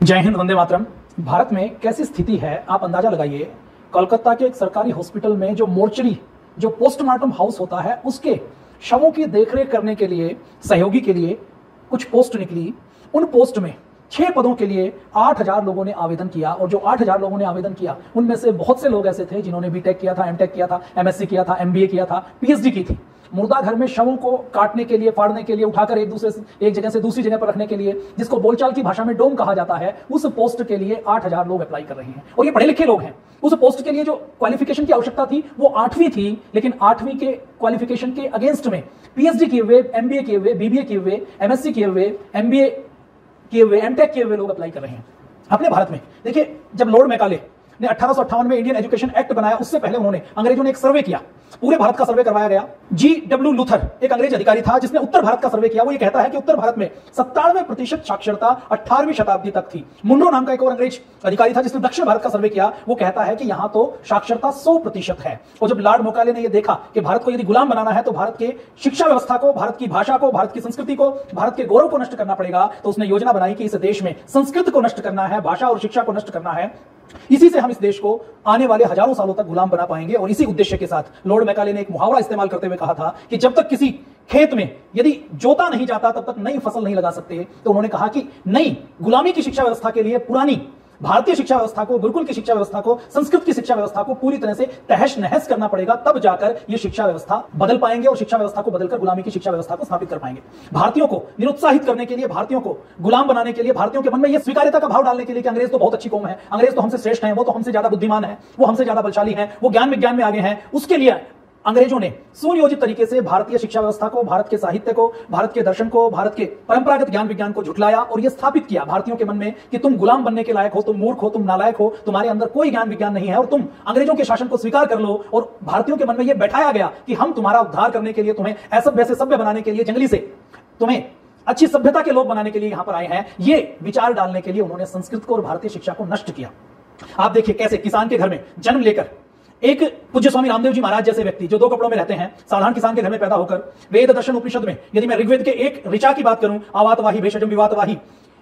जय हिंद, वंदे मातरम। भारत में कैसी स्थिति है, आप अंदाज़ा लगाइए। कोलकाता के एक सरकारी हॉस्पिटल में जो मोर्चरी, जो पोस्टमार्टम हाउस होता है, उसके शवों की देखरेख करने के लिए, सहयोगी के लिए कुछ पोस्ट निकली। उन पोस्ट में छह पदों के लिए आठ हज़ार लोगों ने आवेदन किया और जो आठ हज़ार लोगों ने आवेदन किया, उनमें से बहुत से लोग ऐसे थे जिन्होंने बीटेक किया था एमटेक किया था एमएससी किया था एमबीए किया था पीएचडी की थी। मुर्दा घर में शवों को काटने के लिए, फाड़ने के लिए, उठाकर एक दूसरे से, एक जगह से दूसरी जगह पर रखने के लिए, जिसको बोलचाल की भाषा में डोम कहा जाता है, उस पोस्ट के लिए आठ हज़ार लोग अप्लाई कर रहे हैं। और ये पढ़े लिखे लोग हैं। उस पोस्ट के लिए जो क्वालिफिकेशन की आवश्यकता थी, वो आठवीं थी, लेकिन आठवीं के क्वालिफिकेशन के अगेंस्ट में पीएचडी किए हुए एमबीए किए हुए बीबीए किए हुए एमएससी किए हुए एमबीए किए हुए एमटेक किए हुए लोग अप्लाई कर रहे हैं। अपने भारत में, देखिए, जब लॉर्ड मैकाले ने अठारह में इंडियन एजुकेशन एक्ट बनाया, उससे पहले उन्होंने अंग्रेज़ों ने एक सर्वे किया। पूरे भारत का सर्वे करवाया गया। जी डब्ल्यू लूथर एक अंग्रेज़ अधिकारी था, जिसने उत्तर भारत का सर्वे किया, वो ये कहता है कि उत्तर भारत में सत्तानवे प्रतिशत साक्षरता अठारहवीं शताब्दी तक थी। मुंडो नाम का एक और अंग्रेज़ अधिकारी था, जिसने दक्षिण भारत का सर्वे किया, वो कहता है कि यहाँ तो साक्षरता सौ प्रतिशत है। और जब लॉर्ड मोकाले ने यह देखा कि भारत को यदि गुलाम बनाना है तो भारत के शिक्षा व्यवस्था को, भारत की भाषा को, भारत की संस्कृति को, भारत के गौरव को नष्ट करना पड़ेगा। तो उसने योजना बनाई कि इस देश में संस्कृत को नष्ट करना है, भाषा और शिक्षा को नष्ट करना है। इसी से हम इस देश को आने वाले हज़ारों सालों तक गुलाम बना पाएँगे और इसी उद्देश्य के साथ लॉर्ड मैकाले ने एक मुहावरा इस्तेमाल करते हुए कहा था कि जब तक किसी खेत में यदि जोता नहीं जाता, तब तक नई फ़सल नहीं लगा सकते। तो उन्होंने कहा कि नई गुलामी की शिक्षा व्यवस्था के लिए पुरानी भारतीय शिक्षा व्यवस्था को, गुरुकुल की शिक्षा व्यवस्था को, संस्कृत की शिक्षा व्यवस्था को पूरी तरह से तहस नहस करना पड़ेगा, तब जाकर यह शिक्षा व्यवस्था बदल पाएँगे और शिक्षा व्यवस्था को बदलकर गुलामी की शिक्षा व्यवस्था को स्थापित कर पाएँगे। भारतीयों को निरुत्साहित करने के लिए, भारतीयों को गुलाम बनाने के लिए, भारतीयों के मन में यह स्वीकार्यता का भाव डालने के लिए कि अंग्रेज़ तो बहुत अच्छी कौम है, अंग्रेज़ तो हमसे श्रेष्ठ है, वो तो हमसे ज़्यादा बुद्धिमान है, वो हमसे ज़्यादा बलशाली है, वो ज्ञान विज्ञान में आगे हैं, उसके लिए अंग्रेज़ों ने सुनियोजित तरीके से भारतीय शिक्षा व्यवस्था को, भारत के साहित्य को, भारत के दर्शन को, भारत के परंपरागत ज्ञान विज्ञान को झुटलाया और यह स्थापित किया भारतीयों के मन में कि तुम गुलाम बनने के लायक हो, तुम मूर्ख हो, तुम नालायक हो, तुम्हारे अंदर कोई ज्ञान विज्ञान नहीं है और तुम अंग्रेज़ों के शासन को स्वीकार कर लो और भारतीयों के मन में यह बैठाया गया कि हम तुम्हारा उद्धार करने के लिए, तुम्हें ऐसभ्य से सभ्य बनाने के लिए, जंगली से, तुम्हें अच्छी सभ्यता के लोग बनाने के लिए यहाँ पर आए हैं, ये विचार डालने के लिए उन्होंने संस्कृत को और भारतीय शिक्षा को नष्ट किया। आप देखिए कैसे किसान के घर में जन्म लेकर एक पूज्य स्वामी रामदेव जी महाराज जैसे व्यक्ति, जो दो कपड़ों में रहते हैं, साधारण किसान के घर में पैदा होकर, वेद दर्शन उपनिषद में, यदि मैं ऋग्वेद के एक ऋचा की बात करूँ, आवातवाही भेषजम विवातवाही,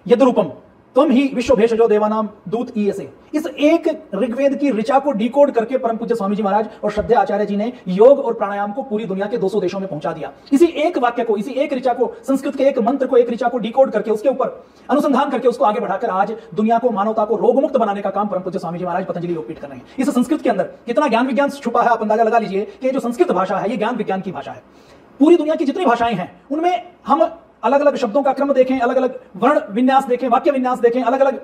यद्रूपम तुम ही विश्व भेषजो देवानाम दूत ई से इस एक ऋग्वेद की ऋचा को डिकोड करके परम पूज्य स्वामी जी महाराज और श्रद्धे आचार्य जी ने योग और प्राणायाम को पूरी दुनिया के 200 देशों में पहुँचा दिया। इसी एक वाक्य को, इसी एक ऋचा को, संस्कृत के एक मंत्र को एक ऋचा को डिकोड करके उसके ऊपर अनुसंधान करके उसको आगे बढ़ाकर आज दुनिया को मानवता को रोग मुक्त बनाने का काम परम पूज्य स्वामी जी महाराज पतंजलि योगपीठ कर रहे हैं। इस संस्कृत के अंदर कितना ज्ञान विज्ञान छुपा है, आप अंदाज़ा लगा लीजिए कि जो संस्कृत भाषा है, ये ज्ञान विज्ञान की भाषा है। पूरी दुनिया की जितनी भाषाएँ हैं, उनमें हम अलग अलग शब्दों का क्रम देखें अलग अलग वर्ण विन्यास देखें, वाक्य विन्यास देखें अलग अलग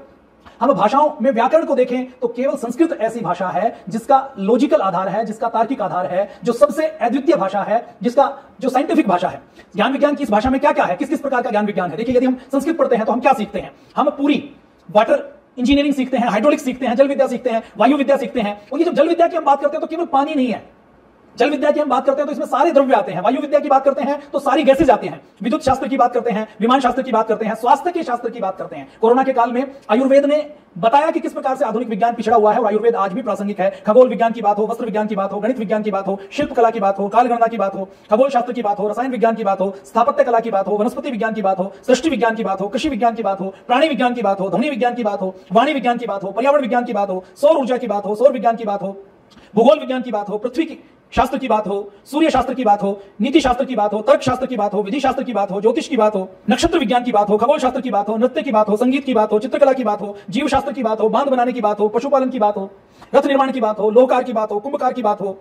हम भाषाओं में व्याकरण को देखें तो केवल संस्कृत ऐसी भाषा है जिसका लॉजिकल आधार है, जिसका तार्किक आधार है, जो सबसे अद्वितीय भाषा है, जिसका जो साइंटिफिक भाषा है। ज्ञान विज्ञान की इस भाषा में क्या क्या है? किस किस प्रकार का ज्ञान विज्ञान है? देखिए, यदि हम संस्कृत पढ़ते हैं तो हम क्या सीखते हैं? हम पूरी वाटर इंजीनियरिंग सीखते हैं हाइड्रोलिक सीखते हैं, जल विद्या सीखते हैं, वायु विद्या सीखते हैं। और ये जब जल विद्या की हम बात करते हैं तो केवल पानी नहीं है। जल विद्या की हम बात करते हैं तो इसमें सारे द्रव्य आते हैं वायु विद्या की बात करते हैं तो सारी गैसेज आते हैं विद्युत शास्त्र की बात करते हैं विमान शास्त्र की बात करते हैं स्वास्थ्य के शास्त्र की बात करते हैं कोरोना के काल में आयुर्वेद ने बताया कि किस प्रकार से आधुनिक विज्ञान पिछड़ा हुआ है और आयुर्वेद आज भी प्रासंगिक है खगोल विज्ञान की बात हो वस्त्र विज्ञान की बात हो गणित विज्ञान की बात हो शिल्प कला की बात हो काल गणना की बात हो खगोल शास्त्र की बात हो रसायन विज्ञान की बात हो स्थापत्य कला की बात हो वनस्पति विज्ञान की बात हो सृष्टि विज्ञान की बात हो कृषि विज्ञान की बात हो प्राणी विज्ञान की बात हो ध्वनि विज्ञान की बात हो वाणी विज्ञान की बात हो पर्यावरण विज्ञान की बात हो सौर ऊर्जा की बात हो सौर विज्ञान की बात हो भूगोल विज्ञान की बात हो पृथ्वी की शास्त्र की बात हो सूर्य शास्त्र की बात हो नीति शास्त्र की बात हो तर्क शास्त्र की बात हो विधि शास्त्र की बात हो ज्योतिष की बात हो नक्षत्र विज्ञान की बात हो खगोल शास्त्र की बात हो नृत्य की बात हो संगीत की बात हो चित्रकला की बात हो जीव शास्त्र की बात हो बाँध बनाने की बात हो पशुपालन की बात हो रथ निर्माण की बात हो लोहकार की बात हो कुंभकार की बात हो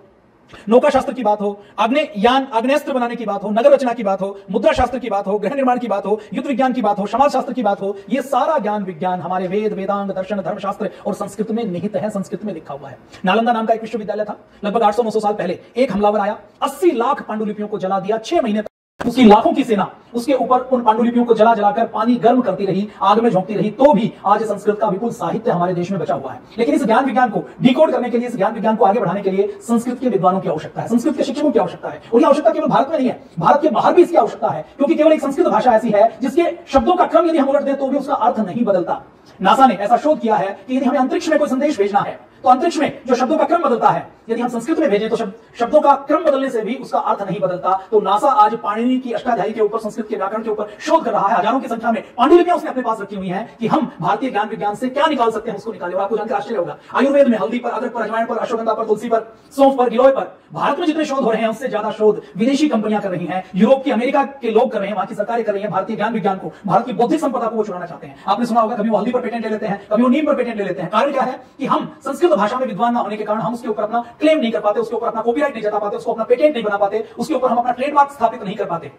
नौका शास्त्र की बात हो अग्नि यान अग्नेस्त्र बनाने की बात हो, नगर रचना की बात हो मुद्रा शास्त्र की बात हो गृह निर्माण की बात हो, युद्ध विज्ञान की बात हो समाज शास्त्र की बात हो, ये सारा ज्ञान विज्ञान हमारे वेद वेदांग दर्शन, धर्मशास्त्र और संस्कृत में निहित है, संस्कृत में लिखा हुआ है। नालंदा नाम का एक विश्वविद्यालय था, लगभग आठ सौ साल पहले, एक हमलावर आया, अस्सी लाख पांडुलिपियों को जला दिया, छह महीने उसकी लाखों की सेना, उसके ऊपर उन पांडुलिपियों को जला जलाकर पानी गर्म करती रही, आग में झोंकती रही तो भी आज संस्कृत का विपुल साहित्य हमारे देश में बचा हुआ है। लेकिन इस ज्ञान विज्ञान को डिकोड करने के लिए, इस ज्ञान विज्ञान को आगे बढ़ाने के लिए संस्कृत के विद्वानों की आवश्यकता है। संस्कृत के शिक्षकों की आवश्यकता है। और आवश्यकता केवल भारत में नहीं है, भारत के बाहर भी इसकी आवश्यकता है, क्योंकि केवल एक संस्कृत भाषा ऐसी है, जिसके शब्दों का क्रम यदि हम उलट दें तो भी उसका अर्थ नहीं बदलता। नासा ने ऐसा शोध किया है कि यदि हमें अंतरिक्ष में कोई संदेश भेजना है तो अंतरिक्ष में जो शब्दों का क्रम बदलता है, यदि हम संस्कृत में भेजें तो शब्द शब्दों का क्रम बदलने से भी उसका अर्थ नहीं बदलता। तो नासा आज पाणिनि की अष्टाध्यायी के ऊपर, संस्कृत के व्याकरण के ऊपर शोध कर रहा है। हज़ारों की संख्या में पांडुलिपियाँ उसने अपने पास रखी हुई है कि हम भारतीय ज्ञान विज्ञान से क्या निकाल सकते हैं उसको निकाले आपको जानकर आश्चर्य होगा। आयुर्वेद में हल्दी पर, अदरक पर, अजवाइन पर, अश्वगंधा पर, तुलसी पर, सौंफ पर, गिलोय पर, भारत में जितने शोध हो रहे हैं, उससे ज़्यादा शोध विदेशी कंपनियाँ कर रही हैं। यूरोप की, अमेरिका के लोग कर रहे हैं, वहाँ की सरकारें कर रही है, भारतीय ज्ञान विज्ञान को। भारत की बौद्धिक संपदा को वो चुराना चाहते हैं। आपने सुना होगा, कभी वो हल्दी पर पेटेंट ले लेते हैं, कभी वो नीम पर पेटेंट ले लेते हैं। कारण क्या है कि हम संस्कृत भाषा में विद्वान ना होने के कारण हम उसके ऊपर अपना क्लेम नहीं कर पाते, उसके ऊपर अपना कॉपीराइट नहीं जता पाते, उसको अपना पेटेंट नहीं बना पाते, उसके ऊपर हम अपना ट्रेडमार्क स्थापित नहीं कर पाते।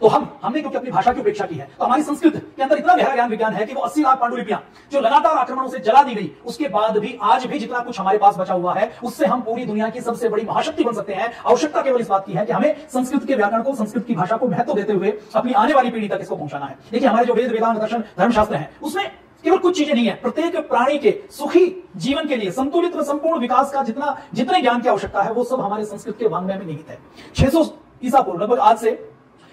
तो हम, हमने क्योंकि अपनी भाषा की उपेक्षा की है तो हमारी संस्कृत के अंदर इतना गहरा ज्ञान विज्ञान है कि वो अस्सी लाख पांडुलिपियाँ जो लगातार आक्रमणों से जला दी गई, उसके बाद भी आज भी जितना कुछ हमारे पास बचा हुआ है, उससे हम पूरी दुनिया की सबसे बड़ी महाशक्ति बन सकते हैं। आवश्यकता केवल इस बात की है कि हमें संस्कृत के व्याकरण को, संस्कृत की भाषा को महत्व देते हुए अपनी आने वाली पीढ़ी तक इसको पहुंचाना है। देखिए, हमारे जो वेद, वेदांत, दर्शन, धर्मशास्त्र है, उसमें केवल कुछ चीज़ें नहीं है। प्रत्येक प्राणी के सुखी जीवन के लिए, संतुलित व संपूर्ण विकास का जितना, जितने ज्ञान की आवश्यकता है, वो सब हमारे संस्कृत के वांग्मय में निहित है। 600 ईसा पूर्व, लगभग आज से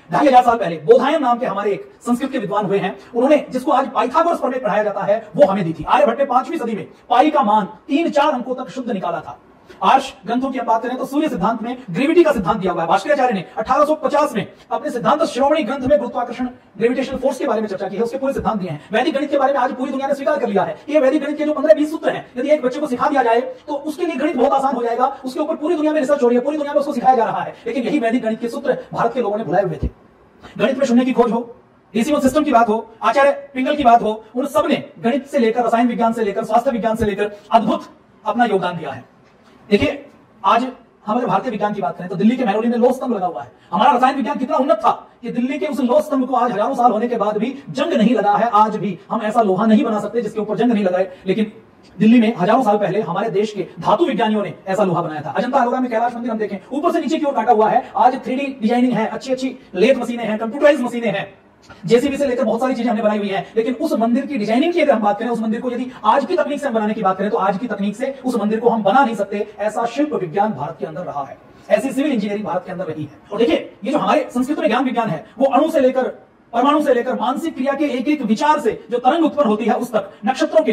ढाई हज़ार साल पहले, बोधायन नाम के हमारे एक संस्कृत के विद्वान हुए हैं। उन्होंने, जिसको आज पाइथागोरस प्रमेय पढ़ाया जाता है, वो हमें दी थी। आर्यभट्ट ने पांचवी सदी में पाई का मान तीन चार अंकों तक शुद्ध निकाला था। आर्ष ग्रंथों की बात करें तो सूर्य सिद्धांत में, ग्रेविटी का सिद्धांत दिया हुआ है, भास्कराचार्य ने 1850 में अपने सिद्धांत श्रोमणी ग्रंथ में गुरुत्वाकर्षण, ग्रेविटेशनल फोर्स के बारे में चर्चा की है, उसके पूरे सिद्धांत दिए हैं। वैदिक गणित के बारे में आज पूरी दुनिया ने स्वीकार कर लिया है ये वैदिक गणित के जो पंद्रह बीस सूत्र है, यदि एक बच्चे को सिखा दिया जाए तो उसके लिए गणित बहुत आसान हो जाएगा, उसके ऊपर पूरी दुनिया में रिसर्च हो रही है, पूरी दुनिया में उसको सिखाया जा रहा है। लेकिन यही वैदिक गणित के सूत्र भारत के लोगों ने भुलाए हुए थे। गणित में शून्य की खोज हो डेसिमल सिस्टम की बात हो, आचार्य पिंगल की बात हो, उन सबने गणित से लेकर रसायन विज्ञान से लेकर, स्वास्थ्य विज्ञान से लेकर अद्भुत अपना योगदान दिया है। देखिए, आज हम अगर भारतीय विज्ञान की बात करें तो दिल्ली के महरौली में लोह स्तंभ लगा हुआ है। हमारा रसायन विज्ञान कितना उन्नत था कि दिल्ली के उस लोह स्तंभ को आज हज़ारों साल होने के बाद भी जंग नहीं लगा है, आज भी। हम ऐसा लोहा नहीं बना सकते जिसके ऊपर जंग नहीं लगाए, लेकिन दिल्ली में हज़ारों साल पहले हमारे देश के धातु विज्ञानियों ने ऐसा लोहा बनाया था। अजंता अलोरा में कैलाश मंदिर हम देखें, ऊपर से नीचे की ओर काटा हुआ है। आज थ्री डिज़ाइनिंग है अच्छी अच्छी लेथ मशीनें हैं कंप्यूटराइज मशीनें हैं। जेसीबी से लेकर बहुत सारी चीज़ें हमने बनाई हुई है, लेकिन उस मंदिर की डिज़ाइनिंग की अगर हम बात करें, उस मंदिर को यदि आज की तकनीक से हम बनाने की बात करें तो आज की तकनीक से उस मंदिर को हम बना नहीं सकते, ऐसा शिल्प विज्ञान भारत के अंदर रहा है। ऐसी सिविल इंजीनियरिंग भारत के अंदर रही है। और देखिए, ये जो हमारे संस्कृत में ज्ञान विज्ञान है, वो अणु से लेकर, परमाणु से लेकर मानसिक क्रिया के एक एक विचार से जो तरंग उत्पन्न होती है उस तक, नक्षत्रों के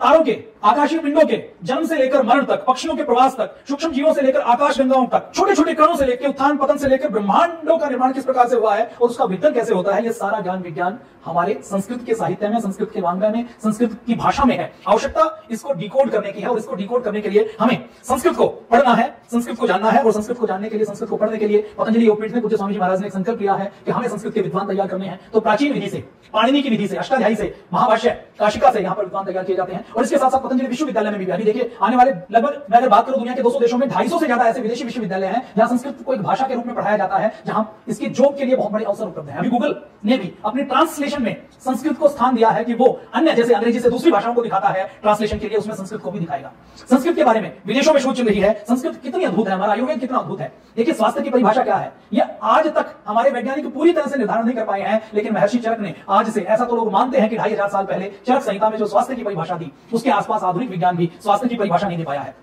तारों के, आकाशीय पिंडों के, जन्म से लेकर मरण तक, पक्षियों के प्रवास तक, सूक्ष्म जीवों से लेकर आकाश गंगाओं तक छोटे छोटे कणों से लेकर उत्थान पतन से लेकर ब्रह्मांडों का निर्माण किस प्रकार से हुआ है और उसका वितरण कैसे होता है ये सारा ज्ञान विज्ञान हमारे संस्कृत के साहित्य में, संस्कृत के वांग्मय में, संस्कृत की भाषा में है। आवश्यकता इसको डिकोड करने की है और इसको डिकोड करने के लिए हमें संस्कृत को पढ़ना है, संस्कृत को जानना है और संस्कृत को जानने के लिए, संस्कृत को पढ़ने के लिए पतंजलि योगपीठ ने पूज्य स्वामी जी महाराज ने संकल्प लिया है कि हमें संस्कृत के विद्वान तैयार करने हैं। तो प्राचीन विधि से, पाणिनि की विधि से, अष्टाध्यायी से, महाभाष्य, काशिका से यहाँ पर विद्वान तैयार किए जाते हैं। और इसके साथ साथ पतंजलि विश्वविद्यालय में भी अभी देखिए, आने वाले लगभग, मैं अगर बात करूँ दुनिया के 200 देशों में 250 से ज़्यादा ऐसे विदेशी विश्वविद्यालय हैं, जहाँ संस्कृत को एक भाषा के रूप में पढ़ाया जाता है, जहाँ इसके जॉब के लिए बहुत बड़े अवसर उपलब्ध है। अभी गूगल ने भी अपनी ट्रांसलेशन में संस्कृत को स्थान दिया है कि वो अन्य, जैसे अंग्रेज़ी से दूसरी भाषाओं को दिखाता है ट्रांसलेशन के लिए उसमें संस्कृत को भी दिखाएगा। संस्कृत के बारे में विदेशों में चल रही है, संस्कृत कितनी अद्भुत है, हमारा आयुर्वेद कितना अद्भुत है। देखिए, स्वास्थ्य की परिभाषा क्या है? यह आज तक हमारे वैज्ञानिक पूरी तरह से निर्धारण नहीं कर पाए हैं, लेकिन महर्षि चरक ने आज से, ऐसा तो लोग मानते हैं कि ढाई हज़ार साल पहले चरक संहिता में जो स्वास्थ्य की परिभाषा दी उसके आसपास आधुनिक विज्ञान भी स्वास्थ्य की परिभाषा नहीं दे पाया है।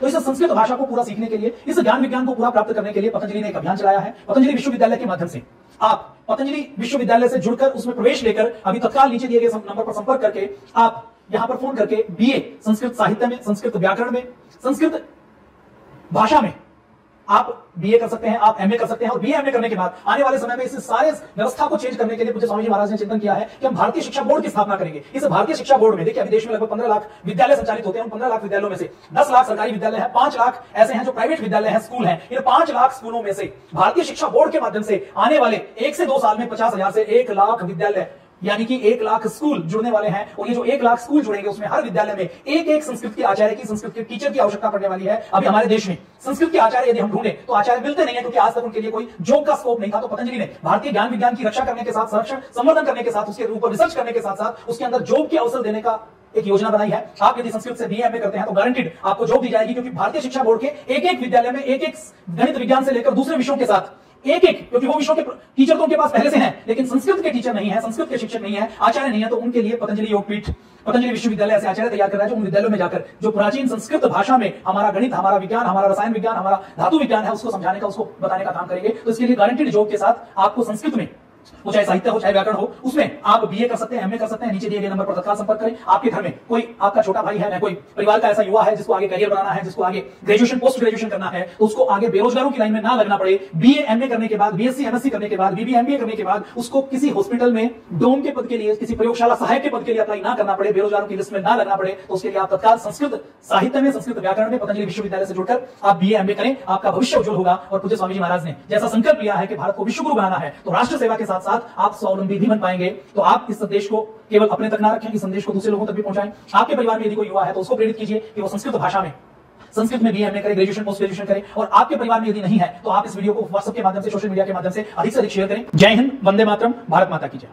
तो इस संस्कृत भाषा को पूरा सीखने के लिए, इस ज्ञान विज्ञान को पूरा प्राप्त करने के लिए पतंजलि ने एक अभियान चलाया है, पतंजलि विश्वविद्यालय के माध्यम से। आप पतंजलि विश्वविद्यालय से जुड़कर उसमें प्रवेश लेकर अभी तत्काल नीचे दिए गए नंबर पर संपर्क करके आप यहाँ पर फ़ोन करके बीए संस्कृत साहित्य में, संस्कृत व्याकरण में, संस्कृत भाषा में आप बीए कर सकते हैं, आप एमए कर सकते हैं और बीए एमए करने के बाद आने वाले समय में इस सारे व्यवस्था को चेंज करने के लिए स्वामी जी महाराज ने चिंतन किया है कि हम भारतीय शिक्षा बोर्ड की स्थापना करेंगे। इस भारतीय शिक्षा बोर्ड में, देखिए, अभी देश में लगभग पंद्रह लाख विद्यालय संचालित होते हैं पंद्रह लाख विद्यालयों में से दस लाख सरकारी विद्यालय है, पाँच लाख ऐसे हैं जो प्राइवेट विद्यालय है स्कूल है। इन पाँच लाख स्कूलों में से भारतीय शिक्षा बोर्ड के माध्यम से आने वाले एक से दो साल में पचास से एक लाख विद्यालय यानी कि एक लाख स्कूल जुड़ने वाले हैं और ये जो एक लाख स्कूल जुड़ेंगे उसमें हर विद्यालय में एक एक संस्कृत के आचार्य की संस्कृत के टीचर की आवश्यकता पड़ने वाली है। अभी हमारे देश में संस्कृत के आचार्य यदि हम ढूंढे तो आचार्य मिलते नहीं है क्योंकि आज तक उनके लिए कोई जॉब का स्कोप नहीं था तो पतंजलि ने भारतीय ज्ञान विज्ञान की रक्षा करने के साथ, संरक्षण, संवर्धन करने के साथ, उसके ऊपर रिसर्च करने के साथ साथ उसके अंदर जॉब के अवसर देने का एक योजना बनाई है। आप यदि संस्कृत से बीए करते हैं तो गारंटेड आपको जॉब दी जाएगी, क्योंकि भारतीय शिक्षा बोर्ड के एक एक विद्यालय में एक एक गणित विज्ञान से लेकर दूसरे विषयों के साथ एक एक क्योंकि वो विश्व के टीचर तो उनके पास पहले से हैं, लेकिन संस्कृत के टीचर नहीं है, संस्कृत के शिक्षक नहीं है, आचार्य नहीं है तो उनके लिए पतंजलि योगपीठ, पतंजलि विश्वविद्यालय ऐसे आचार्य तैयार कर रहा है जो उन विद्यालयों में जाकर, जो प्राचीन संस्कृत भाषा में हमारा गणित, हमारा विज्ञान, हमारा रसायन विज्ञान, हमारा धातु विज्ञान है, उसको समझाने का, उसको बताने का काम करेंगे। तो इसके लिए गारंटेड जॉब के साथ आपको संस्कृत में वो चाहे साहित्य हो, चाहे व्याकरण हो, उसमें आप बीए कर सकते हैं एमए कर सकते हैं, नीचे दिए गए नंबर पर तत्काल संपर्क करें। आपके घर में कोई आपका छोटा भाई है कोई परिवार का ऐसा युवा है जिसको आगे करियर बनाना है, जिसको आगे ग्रेजुएशन पोस्ट ग्रेजुएशन करना है तो उसको आगे बेरोजगारों की लाइन में ना लगना पड़े। बीए एमए करने के बाद बीएससी एमएससी करने के बाद बीबीएमबीए करने के बाद उसको किसी हॉस्पिटल में डोम के पद के लिए, किसी प्रयोगशाला सहायक के पद के लिए अप्लाई ना करना पड़े, बेरोजगारों की लिस्ट में ना लगना पड़े तो उसके लिए आप तत्काल संस्कृत साहित्य में, संस्कृत व्याकरण में पतंजलि विश्वविद्यालय से जुड़कर आप बीए एमए करें, आपका भविष्य उज्जवल होगा। और पूज्य स्वामी जी महाराज ने जैसा संकल्प लिया है कि भारत को विश्वगुरु बनाना है तो राष्ट्र सेवा के साथ साथ साथ आप स्वावलंबी भी बन पाएँगे। तो आप इस संदेश को केवल अपने तक ना रखें, इस संदेश को दूसरे लोगों तक भी पहुंचाएँ। आपके परिवार में यदि कोई युवा है तो उसको प्रेरित कीजिए कि वो संस्कृत भाषा में, संस्कृत में बीए एमए करें ग्रेजुएशन पोस्ट ग्रेजुएशन करें। और आपके परिवार में यदि नहीं है तो आप इस वीडियो को व्हाट्सएप के माध्यम से सोशल मीडिया के माध्यम से अधिक से अधिक शेयर करें। जय हिंद, वंदे मातरम, भारत माता की जय।